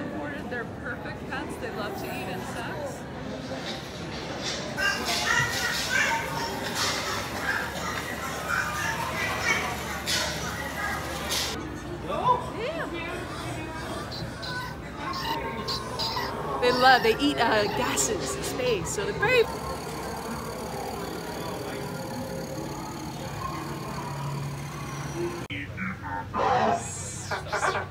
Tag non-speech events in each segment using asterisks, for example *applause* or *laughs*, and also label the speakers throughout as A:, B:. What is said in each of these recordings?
A: imported their perfect pets they love to eat insects.
B: They love, they eat uh, gases in space, so they're very *laughs*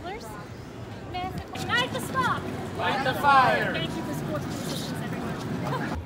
C: travelers. Night the stop. Light the fire. Thank you for supporting the assistance, everyone. *laughs*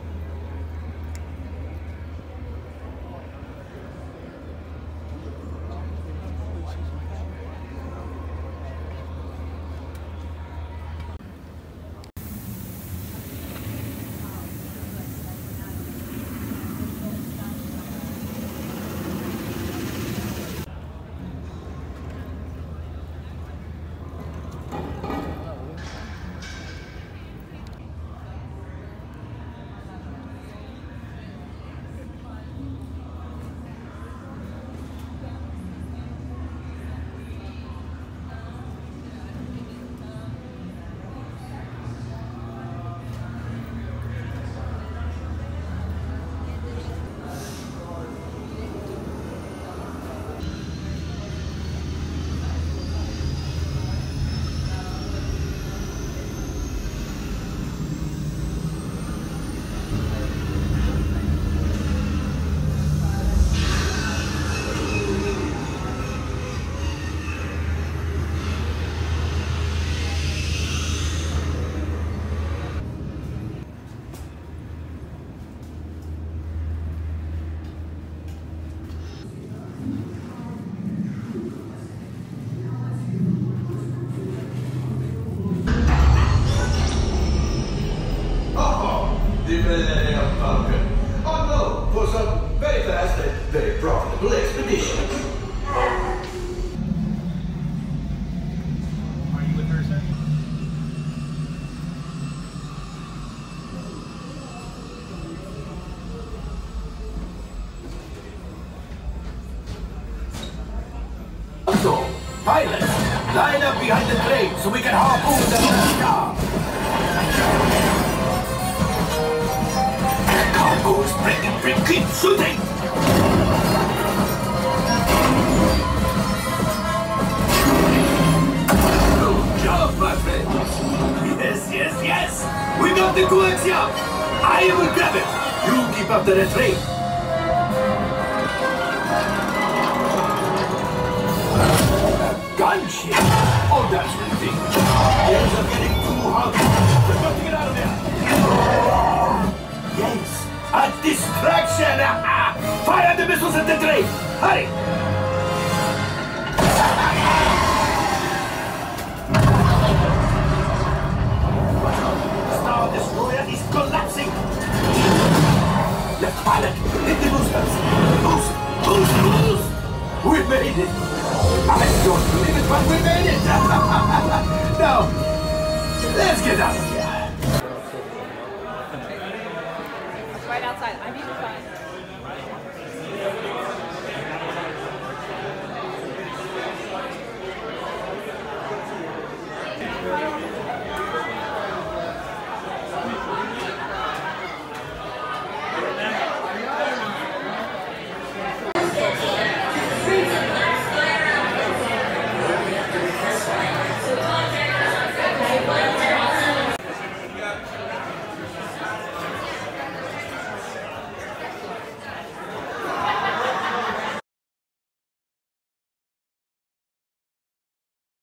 D: Millennium Falcon. Oh for some very fast and very profitable expedition. Are you with her, sir? So, pilots, line up behind the train so we can harpoon the star. Cargo is breaking, break, keep shooting! Good job, my friend! Yes, yes, yes! We got the coaxium! I will grab it! You keep up the retreat! Gunship! Oh, that's ridiculous! Things are getting too hot! We've got to get out of there! distraction. Fire the missiles at the tree. Hurry. Star Destroyer is collapsing. Left pilot, the boosters. Boost, boost, boost. We made it. I don't believe it, but we made it. *laughs* now, let's get out of here.
A: that. I mean,